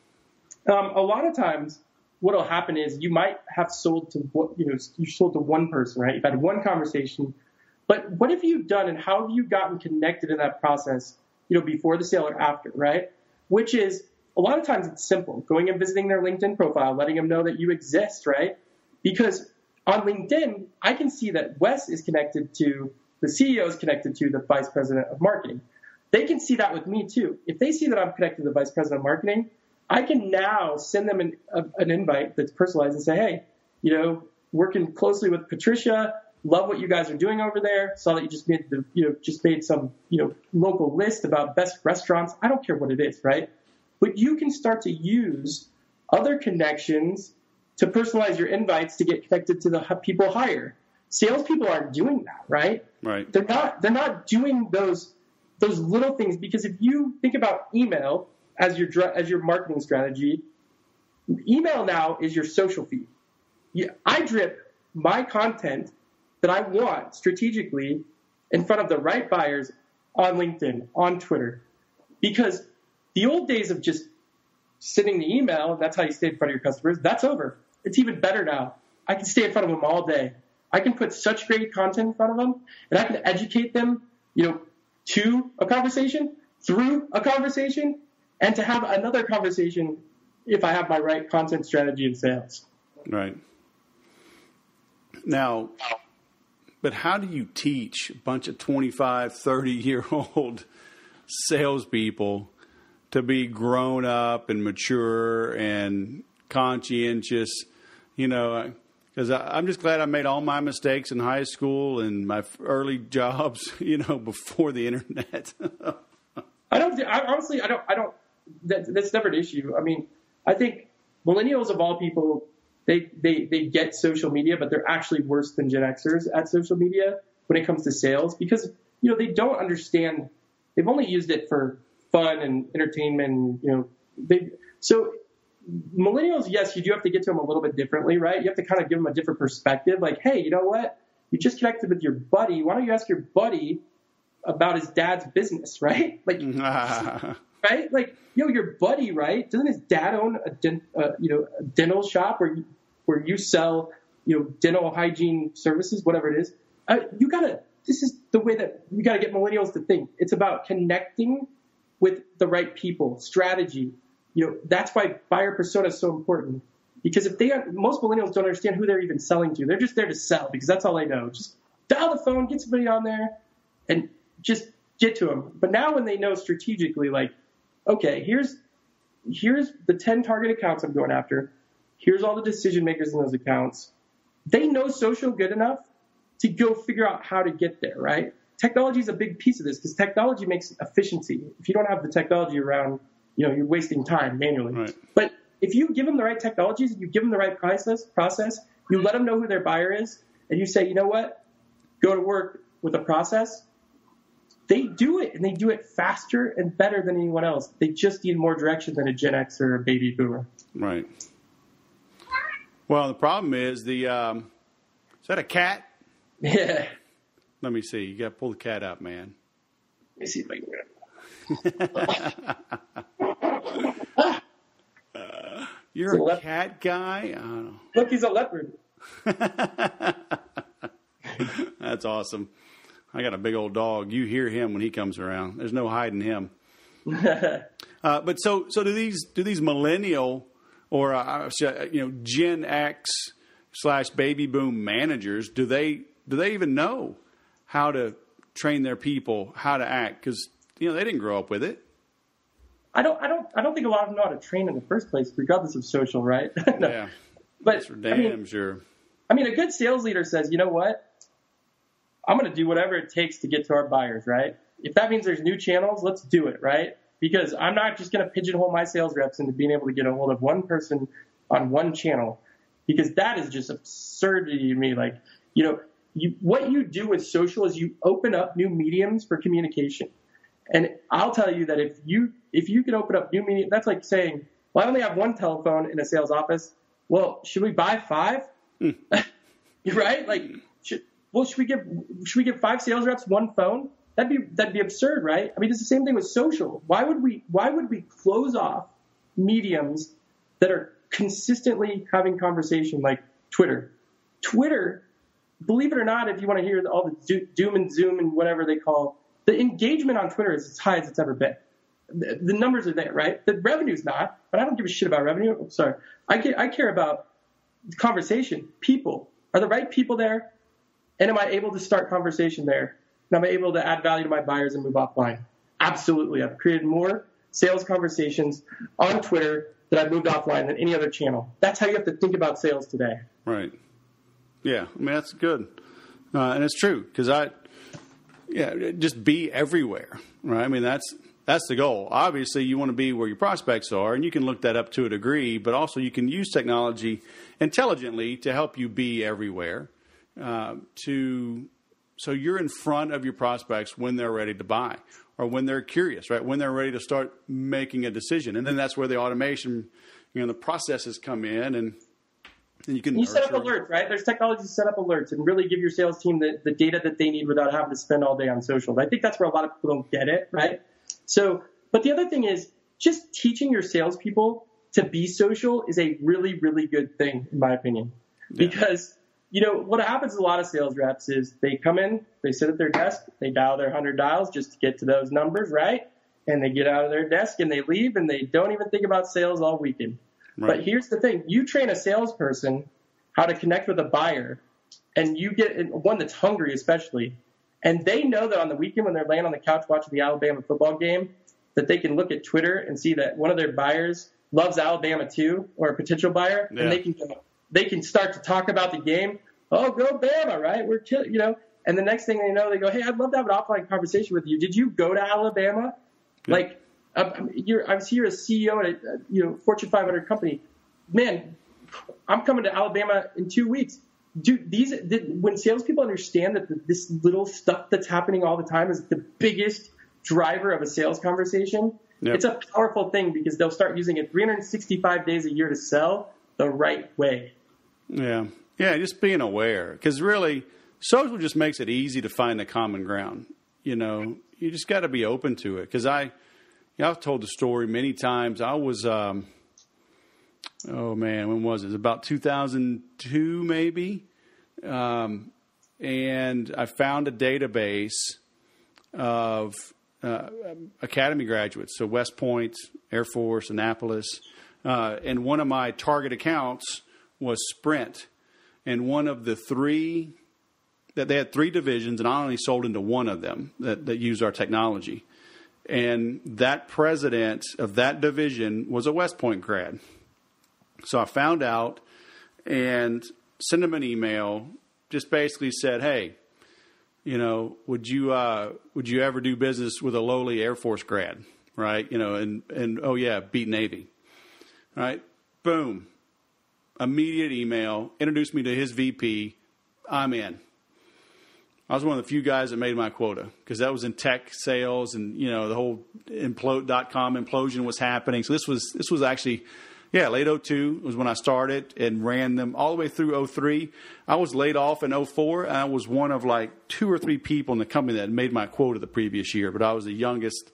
Um, a lot of times, what'll happen is you might have sold to what you know you sold to one person, right? You've had one conversation, but what have you done and how have you gotten connected in that process? You know, before the sale or after, right? Which is a lot of times it's simple. Going and visiting their LinkedIn profile, letting them know that you exist, right? Because on LinkedIn, I can see that Wes is connected to the CEO is connected to the vice president of marketing. They can see that with me too. If they see that I'm connected to the vice president of marketing, I can now send them an, a, an invite that's personalized and say, hey, you know, working closely with Patricia. Love what you guys are doing over there. Saw that you just made the, you know, just made some, you know, local list about best restaurants. I don't care what it is, right? But you can start to use other connections to personalize your invites to get connected to the people higher. Salespeople aren't doing that, right? Right. They're not. They're not doing those those little things because if you think about email as your as your marketing strategy, email now is your social feed. I drip my content that I want strategically in front of the right buyers on LinkedIn, on Twitter, because the old days of just sending the email, that's how you stay in front of your customers, that's over. It's even better now. I can stay in front of them all day. I can put such great content in front of them, and I can educate them, you know, to a conversation, through a conversation, and to have another conversation if I have my right content strategy and sales. Right. Now, but how do you teach a bunch of 25, 30 year old salespeople to be grown up and mature and conscientious? You know, because I'm just glad I made all my mistakes in high school and my early jobs, you know, before the internet. I don't. I, honestly, I don't. I don't. That, that's never an issue. I mean, I think millennials of all people, they they they get social media, but they're actually worse than Gen Xers at social media when it comes to sales because you know they don't understand. They've only used it for fun and entertainment. You know, they so millennials, yes, you do have to get to them a little bit differently, right? You have to kind of give them a different perspective. Like, hey, you know what? You just connected with your buddy. Why don't you ask your buddy about his dad's business, right? Like, right? Like, yo, your buddy, right? Doesn't his dad own a den- uh, you know a dental shop where you, where you sell you know dental hygiene services, whatever it is? Uh, you gotta. This is the way that you gotta get millennials to think. It's about connecting with the right people, strategy, you know, that's why buyer persona is so important. Because if they are, most millennials don't understand who they're even selling to. They're just there to sell because that's all they know. Just dial the phone, get somebody on there, and just get to them. But now when they know strategically, like, okay, here's here's the 10 target accounts I'm going after. Here's all the decision makers in those accounts. They know social good enough to go figure out how to get there, right? Technology is a big piece of this because technology makes efficiency. If you don't have the technology around you know, you're wasting time manually. Right. But if you give them the right technologies, you give them the right process, process, you let them know who their buyer is, and you say, you know what, go to work with a process. They do it, and they do it faster and better than anyone else. They just need more direction than a Gen X or a baby boomer. Right. Well, the problem is the um, is that a cat? Yeah. Let me see. You got to pull the cat out, man. Let me see if I can. You're a, a cat guy? Look, he's a leopard. That's awesome. I got a big old dog. You hear him when he comes around. There's no hiding him. uh, but so so do these do these millennial or uh, uh, you know Gen X slash baby boom managers do they do they even know how to train their people how to act because you know they didn't grow up with it. I don't, I don't, I don't think a lot of them know how to train in the first place, regardless of social, right? no. Yeah, but That's for damn I mean, sure. I mean, a good sales leader says, you know what? I'm going to do whatever it takes to get to our buyers, right? If that means there's new channels, let's do it, right? Because I'm not just going to pigeonhole my sales reps into being able to get a hold of one person on one channel, because that is just absurdity to me. Like, you know, you, what you do with social is you open up new mediums for communication. And I'll tell you that if you if you can open up new media, that's like saying, well, I only have one telephone in a sales office. Well, should we buy five? Mm. right? Like, should, well, should we give should we give five sales reps one phone? That'd be that'd be absurd, right? I mean, it's the same thing with social. Why would we why would we close off mediums that are consistently having conversation like Twitter? Twitter, believe it or not, if you want to hear all the doom and zoom and whatever they call the engagement on Twitter is as high as it's ever been. The, numbers are there, right? The revenue's not, but I don't give a shit about revenue. Oh, sorry. I care, I care about conversation, people. Are the right people there? And am I able to start conversation there? And am I able to add value to my buyers and move offline? Absolutely. I've created more sales conversations on Twitter that I've moved offline than any other channel. That's how you have to think about sales today. Right. Yeah, I mean that's good, uh, and it's true because I, yeah, just be everywhere, right? I mean that's that's the goal. Obviously, you want to be where your prospects are, and you can look that up to a degree, but also you can use technology intelligently to help you be everywhere. Uh, to so you're in front of your prospects when they're ready to buy or when they're curious, right? When they're ready to start making a decision, and then that's where the automation, you know, the processes come in, and and you can you set up alerts, right? There's technology to set up alerts and really give your sales team the, the data that they need without having to spend all day on social. I think that's where a lot of people don't get it, right? So, but the other thing is just teaching your salespeople to be social is a really, really good thing, in my opinion. Yeah. Because, you know, what happens to a lot of sales reps is they come in, they sit at their desk, they dial their 100 dials just to get to those numbers, right? And they get out of their desk and they leave and they don't even think about sales all weekend. Right. But here's the thing you train a salesperson how to connect with a buyer, and you get one that's hungry, especially and they know that on the weekend when they're laying on the couch watching the Alabama football game, that they can look at Twitter and see that one of their buyers loves Alabama too, or a potential buyer, yeah. and they can they can start to talk about the game. Oh, go Bama, right? We're kill, you know. And the next thing they know, they go, "Hey, I'd love to have an offline conversation with you. Did you go to Alabama? Yeah. Like, um, you're, I was here as CEO at a you know Fortune 500 company. Man, I'm coming to Alabama in two weeks dude, these when salespeople understand that this little stuff that's happening all the time is the biggest driver of a sales conversation, yep. it's a powerful thing because they'll start using it 365 days a year to sell the right way. Yeah, yeah, just being aware because really, social just makes it easy to find the common ground. You know, you just got to be open to it because I, know, I've told the story many times. I was. Um, oh man, when was it? it was about 2002, maybe. Um, and I found a database of uh, academy graduates, so West Point, Air Force, Annapolis, uh, and one of my target accounts was Sprint, and one of the three that they had three divisions, and I only sold into one of them that, that used our technology. And that president of that division was a West Point grad. So I found out and sent him an email, just basically said, "Hey, you know, would you uh, would you ever do business with a lowly Air Force grad, right? You know, and and oh yeah, beat Navy, right? Boom, immediate email, introduced me to his VP. I'm in. I was one of the few guys that made my quota because that was in tech sales and you know the whole implode.com implosion was happening. So this was this was actually yeah, late 02 was when I started and ran them all the way through 03. I was laid off in 04, and I was one of like two or three people in the company that made my quota the previous year, but I was the youngest,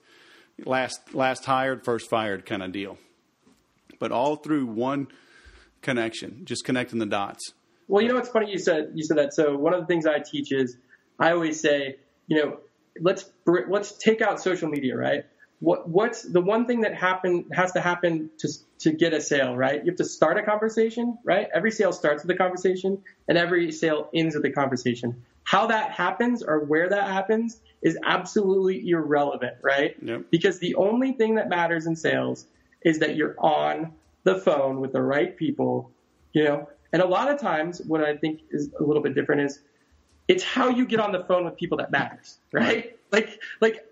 last last hired, first fired kind of deal. But all through one connection, just connecting the dots. Well, you know what's funny? You said you said that. So one of the things I teach is I always say, you know, let's let's take out social media, right? what what's the one thing that happen has to happen to to get a sale, right? You have to start a conversation, right? Every sale starts with a conversation, and every sale ends with a conversation. How that happens or where that happens is absolutely irrelevant, right? Yep. Because the only thing that matters in sales is that you're on the phone with the right people, you know. And a lot of times, what I think is a little bit different is it's how you get on the phone with people that matters, right? Like, like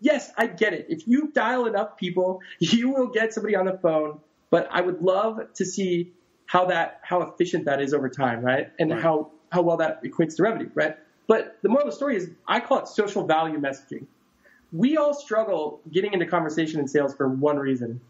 yes, I get it. If you dial enough people, you will get somebody on the phone. But I would love to see how that how efficient that is over time, right? And right. how how well that equates to revenue, right? But the moral of the story is I call it social value messaging. We all struggle getting into conversation in sales for one reason,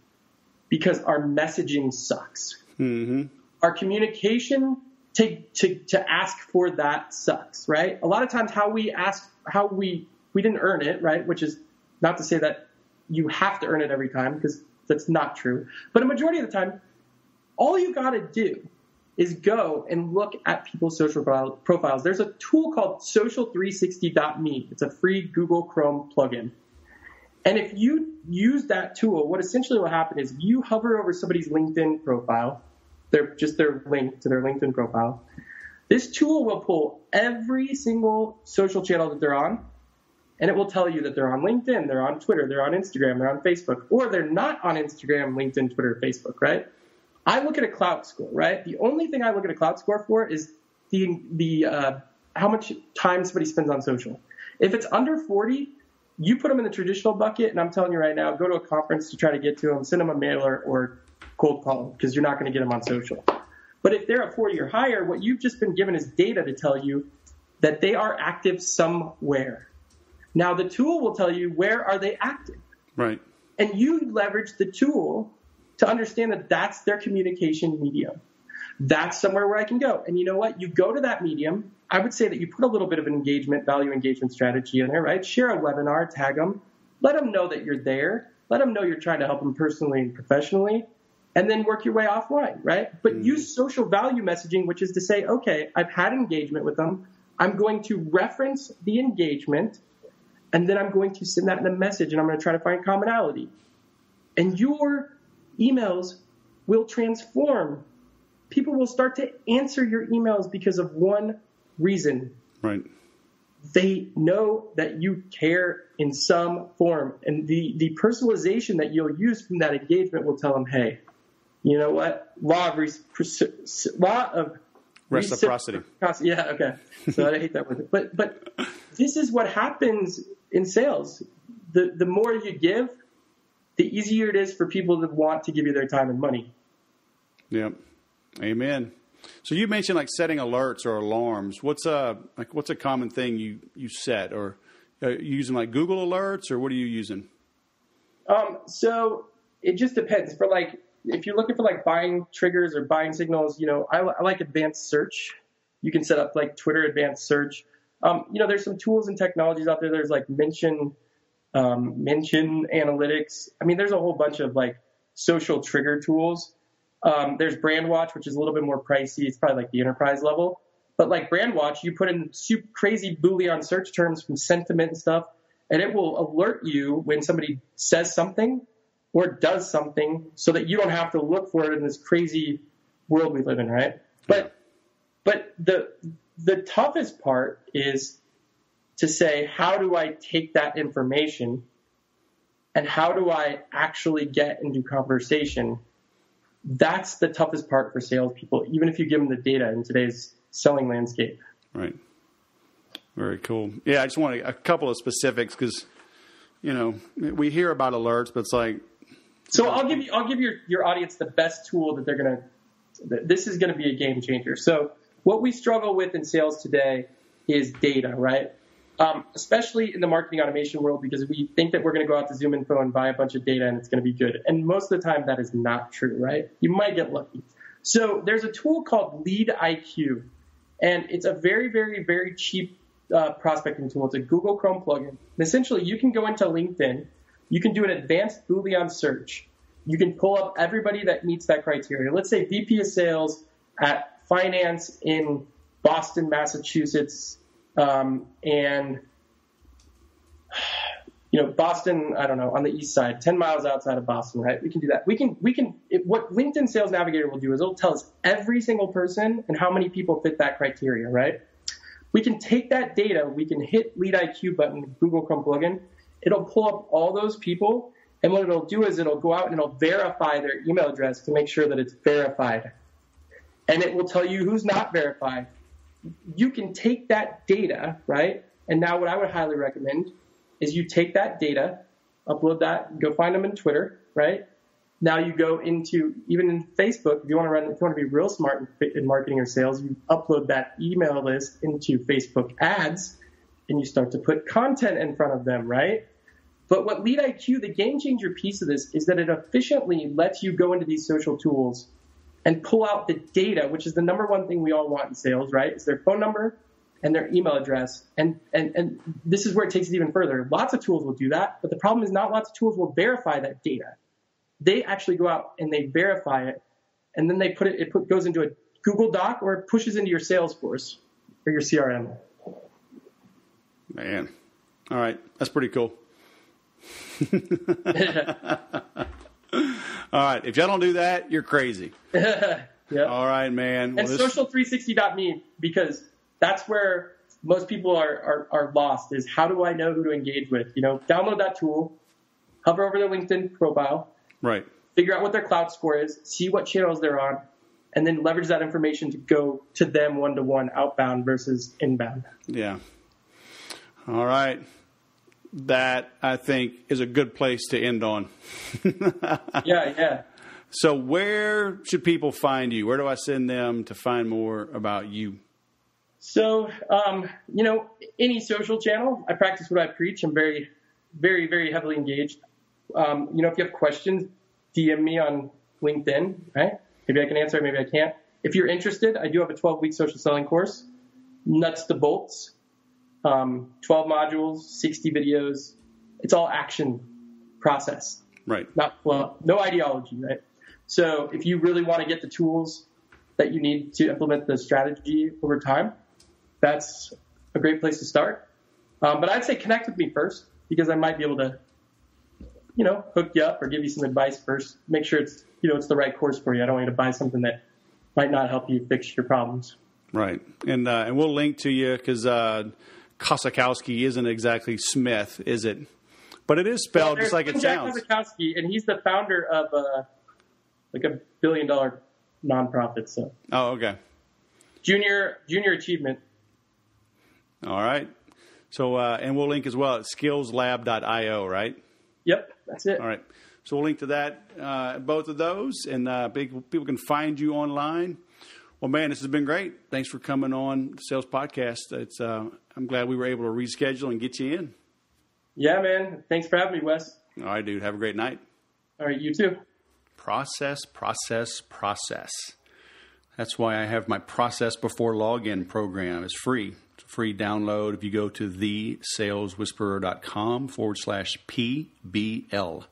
because our messaging sucks. Mm-hmm. Our communication to, to, to ask for that sucks, right? A lot of times how we ask, how we we didn't earn it, right? Which is not to say that you have to earn it every time because that's not true. But a majority of the time, all you got to do is go and look at people's social profiles. There's a tool called social360.me. It's a free Google Chrome plugin. And if you use that tool, what essentially will happen is you hover over somebody's LinkedIn profile, their just their link to their LinkedIn profile. This tool will pull every single social channel that they're on and it will tell you that they're on LinkedIn, they're on Twitter, they're on Instagram, they're on Facebook, or they're not on Instagram, LinkedIn, Twitter, Facebook, right? I look at a Klout score, right? The only thing I look at a Klout score for is the the uh, how much time somebody spends on social. If it's under 40, you put them in the traditional bucket, and I'm telling you right now, go to a conference to try to get to them, send them a mailer or cold call because you're not going to get them on social. But if they're at 40 or higher, what you've just been given is data to tell you that they are active somewhere. Now the tool will tell you where are they active. Right. And you leverage the tool to understand that that's their communication medium. That's somewhere where I can go. And you know what? You go to that medium. I would say that you put a little bit of an engagement, value engagement strategy in there, right? Share a webinar, tag them, let them know that you're there, let them know you're trying to help them personally and professionally, and then work your way offline, right? But mm. use social value messaging, which is to say, okay, I've had engagement with them. I'm going to reference the engagement, and then I'm going to send that in a message, and I'm going to try to find commonality. And your emails will transform. People will start to answer your emails because of one reason. Right. They know that you care in some form. And the, the personalization that you'll use from that engagement will tell them, hey, you know what? Law of, law of reciprocity. Yeah, okay. So I hate that word. But, but this is what happens in sales. The, the more you give, the easier it is for people to want to give you their time and money. Yep. Amen. So you mentioned like setting alerts or alarms. What's a like what's a common thing you you set or uh, you using like Google alerts or what are you using? Um, so it just depends. For like if you're looking for like buying triggers or buying signals, you know, I, I like advanced search. You can set up like Twitter advanced search. Um, you know, there's some tools and technologies out there. There's like mention um, mention analytics. I mean, there's a whole bunch of like social trigger tools. Um, there's Brandwatch, which is a little bit more pricey. It's probably like the enterprise level. But like Brandwatch, you put in super crazy Boolean search terms from sentiment and stuff, and it will alert you when somebody says something or it does something so that you don't have to look for it in this crazy world we live in, right? But but the the toughest part is to say, how do I take that information and how do I actually get into conversation? That's the toughest part for salespeople, even if you give them the data in today's selling landscape. Right. Very cool. Yeah, I just want a couple of specifics because, you know, we hear about alerts, but it's like. So I'll give you, I'll give your, your audience the best tool that they're going to, this is going to be a game changer. So what we struggle with in sales today is data, right? um, especially in the marketing automation world, because we think that we're going to go out to Zoom Info and buy a bunch of data and it's going to be good. And most of the time, that is not true, right? You might get lucky. So there's a tool called Lead IQ, and it's a very, very, very cheap uh, prospecting tool. It's a Google Chrome plugin. And essentially, you can go into LinkedIn, you can do an advanced Boolean search. You can pull up everybody that meets that criteria. Let's say VP of Sales at Finance in Boston, Massachusetts, um, and you know, Boston, I don't know, on the east side, 10 miles outside of Boston, right? We can do that. We can, we can, it, what LinkedIn Sales Navigator will do is it'll tell us every single person and how many people fit that criteria, right? We can take that data, we can hit Lead IQ button, Google Chrome plugin. It'll pull up all those people. And what it'll do is it'll go out and it'll verify their email address to make sure that it's verified. And it will tell you who's not verified you can take that data, right? And now what I would highly recommend is you take that data, upload that, go find them in Twitter, right? Now you go into even in Facebook, if you want to run, if you want to be real smart in, in marketing or sales, you upload that email list into Facebook ads and you start to put content in front of them, right? But what Lead IQ, the game changer piece of this is that it efficiently lets you go into these social tools and pull out the data, which is the number one thing we all want in sales, right? Is their phone number and their email address. And, and, and this is where it takes it even further. Lots of tools will do that, but the problem is not lots of tools will verify that data. They actually go out and they verify it, and then they put it, it put, goes into a Google Doc or it pushes into your Salesforce or your CRM. Man. All right. That's pretty cool. All right. If y'all don't do that, you're crazy. yeah. All right, man. Well, and this... social360.me because that's where most people are, are, are lost is how do I know who to engage with? You know, download that tool, hover over their LinkedIn profile. Right. Figure out what their Klout score is, see what channels they're on, and then leverage that information to go to them one to one outbound versus inbound. Yeah. All right. That I think is a good place to end on. yeah, yeah. So, where should people find you? Where do I send them to find more about you? So, um, you know, any social channel, I practice what I preach. I'm very, very, very heavily engaged. Um, you know, if you have questions, DM me on LinkedIn, right? Maybe I can answer, maybe I can't. If you're interested, I do have a 12 week social selling course, nuts to bolts, um, 12 modules, 60 videos. It's all action process. Right. Not well, no ideology, right? So if you really want to get the tools that you need to implement the strategy over time, that's a great place to start. Um, but I'd say connect with me first because I might be able to, you know, hook you up or give you some advice first. Make sure it's, you know, it's the right course for you. I don't want you to buy something that might not help you fix your problems. Right. And, uh, and we'll link to you because, uh, Kosakowski isn't exactly Smith, is it? But it is spelled well, just like it Jack sounds. Kosakowski, and he's the founder of uh, like a billion dollar nonprofit. So. Oh, okay. Junior Junior Achievement. All right. So, uh, and we'll link as well at skillslab.io, right? Yep, that's it. All right. So we'll link to that, uh, both of those, and uh, people can find you online. Well, man, this has been great. Thanks for coming on the Sales Podcast. It's uh, I'm glad we were able to reschedule and get you in. Yeah, man. Thanks for having me, Wes. All right, dude. Have a great night. All right, you too. Process, process, process. That's why I have my process before login program. It's free. It's a free download if you go to thesaleswhisperer.com forward slash PBL.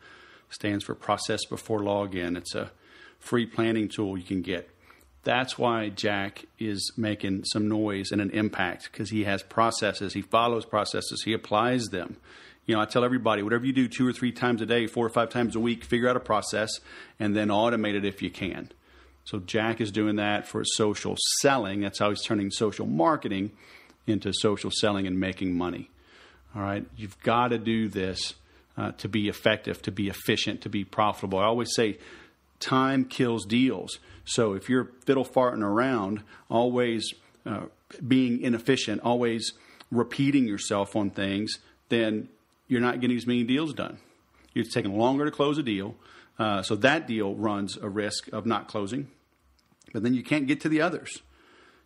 Stands for process before login. It's a free planning tool you can get. That's why Jack is making some noise and an impact because he has processes. He follows processes. He applies them. You know, I tell everybody, whatever you do two or three times a day, four or five times a week, figure out a process and then automate it if you can. So Jack is doing that for social selling. That's how he's turning social marketing into social selling and making money. All right, you've got to do this uh, to be effective, to be efficient, to be profitable. I always say, time kills deals. So if you're fiddle farting around, always uh, being inefficient, always repeating yourself on things, then you're not getting as many deals done. You're taking longer to close a deal. Uh, so that deal runs a risk of not closing. But then you can't get to the others.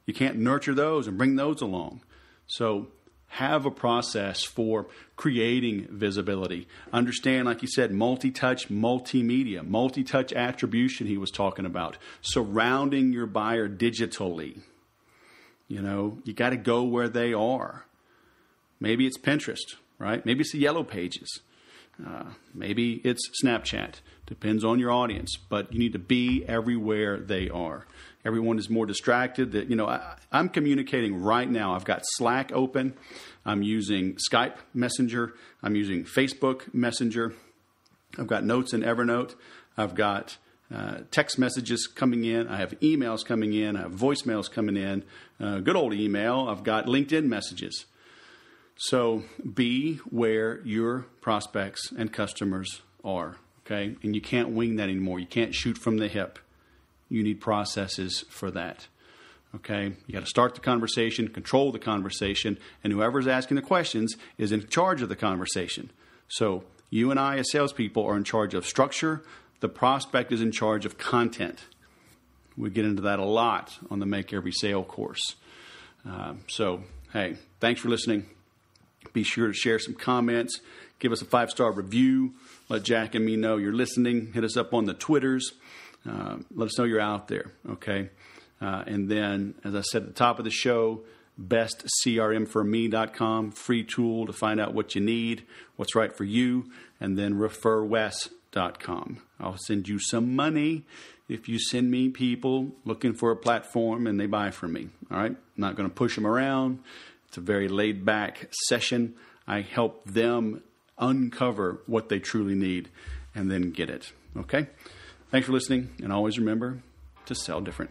You can't nurture those and bring those along. So have a process for creating visibility. Understand, like you said, multi touch, multimedia, multi touch attribution, he was talking about, surrounding your buyer digitally. You know, you got to go where they are. Maybe it's Pinterest right? Maybe it's the yellow pages. Uh, maybe it's Snapchat. Depends on your audience, but you need to be everywhere they are. Everyone is more distracted. That you know, I, I'm communicating right now. I've got Slack open. I'm using Skype Messenger. I'm using Facebook Messenger. I've got notes in Evernote. I've got uh, text messages coming in. I have emails coming in. I have voicemails coming in. Uh, good old email. I've got LinkedIn messages. So be where your prospects and customers are, okay? And you can't wing that anymore. You can't shoot from the hip. You need processes for that. Okay? You got to start the conversation, control the conversation, and whoever's asking the questions is in charge of the conversation. So you and I, as salespeople, are in charge of structure. The prospect is in charge of content. We get into that a lot on the Make Every Sale course. Uh, so, hey, thanks for listening. Be sure to share some comments, give us a five star review, let Jack and me know you're listening. Hit us up on the Twitters. Uh, let us know you're out there, okay? Uh, and then, as I said at the top of the show, bestcrmforme.com, free tool to find out what you need, what's right for you, and then referwes.com. I'll send you some money if you send me people looking for a platform and they buy from me. All right? I'm not going to push them around. It's a very laid back session. I help them uncover what they truly need and then get it. Okay? Thanks for listening, and always remember to sell different.